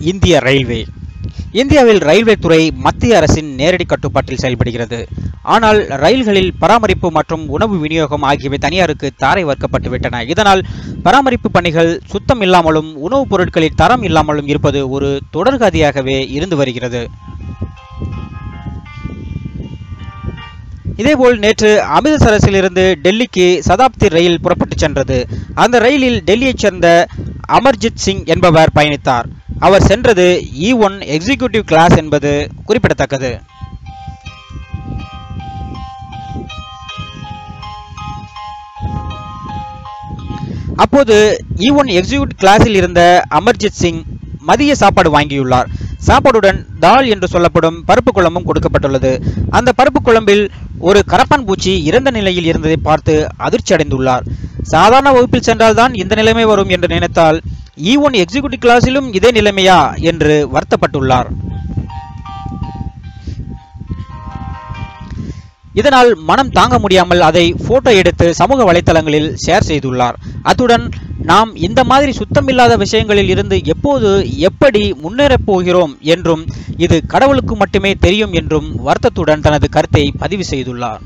இந்திய ரயில்வே. இந்தியாவில் ரயில்வே துறை மத்திய அரசின் நேரடி கட்டுப்பாட்டில் செயல்படுகிறது. ஆனால் ரயில்களில் பராமரிப்பு மற்றும் உணவு விநியோகம் ஆகியவை தனியாருக்கு தாரை வர்க்கப்பட்டுவிட்டன இதனால் பராமரிப்பு பணிகள் சுத்தம் இல்லாமலும் உணவுப் பொருட்களில் தரம் இல்லாமலும் இருப்பது ஒரு தொடர்கதியாகவே இருந்து வருகிறது. இதேபோல் நேற்று அமிர்தசரஸிலிருந்து டெல்லிக்கு சதாப்தி ரயில் புறப்பட்டுச் சென்றது. அந்த ரயிலில் டெல்லியைச் சேர்ந்த அமர்ஜித் சிங் என்பவர் பயணித்தார். அவர் சென்றது இ ஒன் எக்ஸிகியூட்டிவ் கிளாஸ் என்பது குறிப்பிடத்தக்கது. அப்போது இ ஒன் எக்ஸிக்யூட்டிவ் கிளாஸில் இருந்த அமர்ஜித் சிங் மதிய சாப்பாடு வாங்கியுள்ளார். சாப்பாடுடன் தால் என்று சொல்லப்படும் பருப்பு குழம்பும் கொடுக்கப்பட்டுள்ளது. அந்த பருப்பு குழம்பில் ஒரு கரப்பான் பூச்சி இறந்த நிலையில் இருந்ததை பார்த்து அதிர்ச்சி அடைந்துள்ளார் சாதாரண வகுப்பில் சென்றால்தான் இந்த நிலைமை வரும் என்று நினைத்தால் இ ஒன் எக்ஸிக்யூட்டிவ் கிளாஸிலும் இதே நிலைமையா என்று வருத்தப்பட்டுள்ளார். இதனால் மனம் தாங்க முடியாமல் அதை போட்டோ எடுத்து சமூக வலைத்தளங்களில் ஷேர் செய்துள்ளார். அத்துடன் நாம் இந்த மாதிரி சுத்தமில்லாத விஷயங்களில் இருந்து எப்போது எப்படி முன்னேறப் போகிறோம் என்றும் இது கடவுளுக்கு மட்டுமே தெரியும் என்றும் வருத்தத்துடன் தனது கருத்தை பதிவு செய்துள்ளார்.